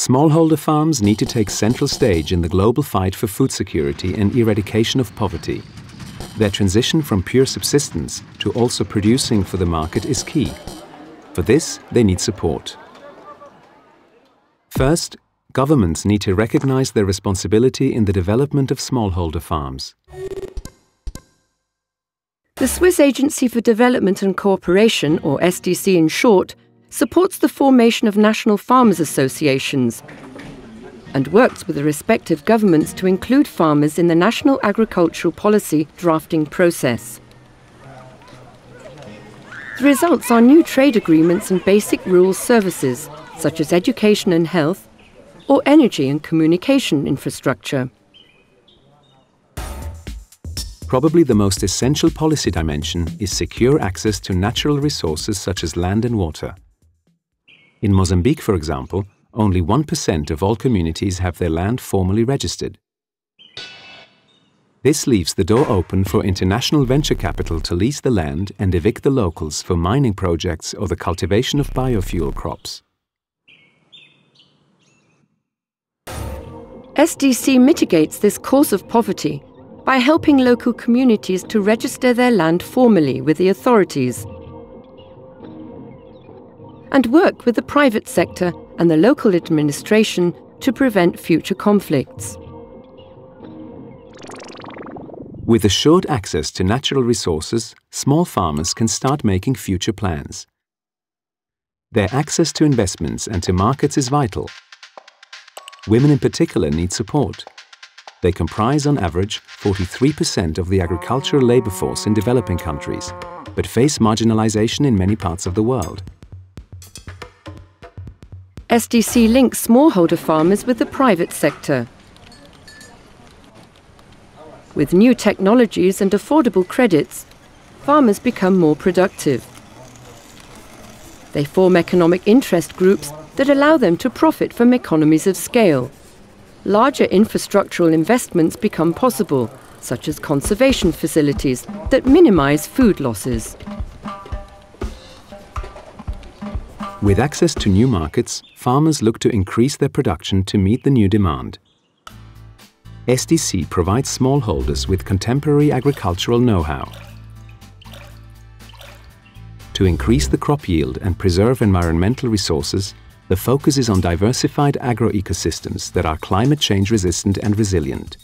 Smallholder farms need to take central stage in the global fight for food security and eradication of poverty. Their transition from pure subsistence to also producing for the market is key. For this, they need support. First, governments need to recognize their responsibility in the development of smallholder farms. The Swiss Agency for Development and Cooperation, or SDC in short, supports the formation of national farmers associations and works with the respective governments to include farmers in the national agricultural policy drafting process. The results are new trade agreements and basic rural services, such as education and health, or energy and communication infrastructure. Probably the most essential policy dimension is secure access to natural resources such as land and water. In Mozambique, for example, only 1% of all communities have their land formally registered. This leaves the door open for international venture capital to lease the land and evict the locals for mining projects or the cultivation of biofuel crops. SDC mitigates this cause of poverty by helping local communities to register their land formally with the authorities and work with the private sector and the local administration to prevent future conflicts. With assured access to natural resources, small farmers can start making future plans. Their access to investments and to markets is vital. Women in particular need support. They comprise on average 43% of the agricultural labor force in developing countries, but face marginalization in many parts of the world. SDC links smallholder farmers with the private sector. With new technologies and affordable credits, farmers become more productive. They form economic interest groups that allow them to profit from economies of scale. Larger infrastructural investments become possible, such as conservation facilities that minimize food losses. With access to new markets, farmers look to increase their production to meet the new demand. SDC provides smallholders with contemporary agricultural know-how. To increase the crop yield and preserve environmental resources, the focus is on diversified agroecosystems that are climate change resistant and resilient.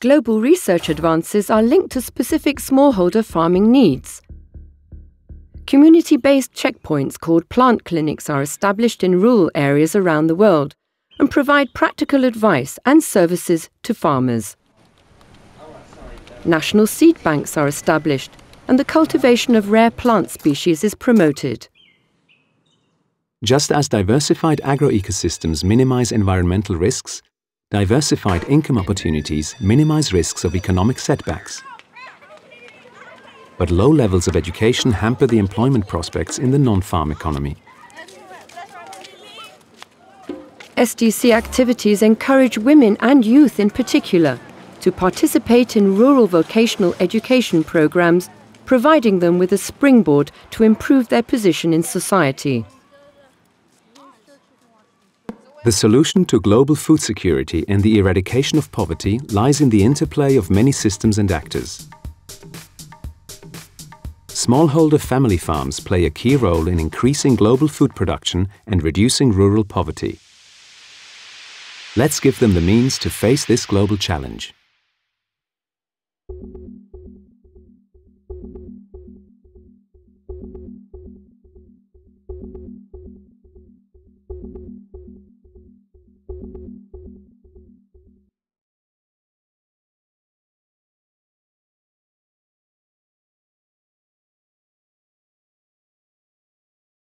Global research advances are linked to specific smallholder farming needs. Community-based checkpoints called plant clinics are established in rural areas around the world and provide practical advice and services to farmers. National seed banks are established and the cultivation of rare plant species is promoted. Just as diversified agroecosystems minimize environmental risks, diversified income opportunities minimize risks of economic setbacks but low levels of education hamper the employment prospects in the non-farm economy. SDC activities encourage women and youth in particular to participate in rural vocational education programs, providing them with a springboard to improve their position in society. The solution to global food security and the eradication of poverty lies in the interplay of many systems and actors. Smallholder family farms play a key role in increasing global food production and reducing rural poverty. Let's give them the means to face this global challenge.